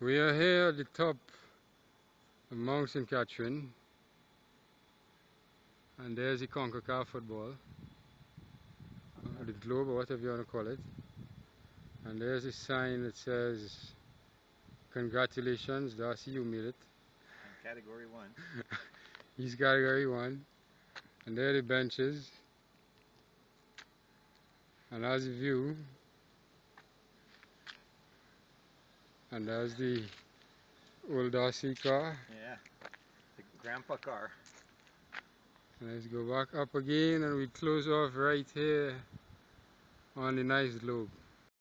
We are here at the top of Mount St. Catherine and there's the CONCACAF football or the globe or whatever you want to call it. And there's a sign that says congratulations Darcy you made it. Category 1 he's category 1 and there are the benches. And as a view and there's the old Darcy car. Yeah the grandpa car. Let's go back up again and we close off right here on the nice globe